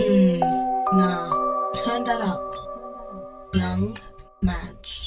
Mm, nah, turn that up. Young Mads.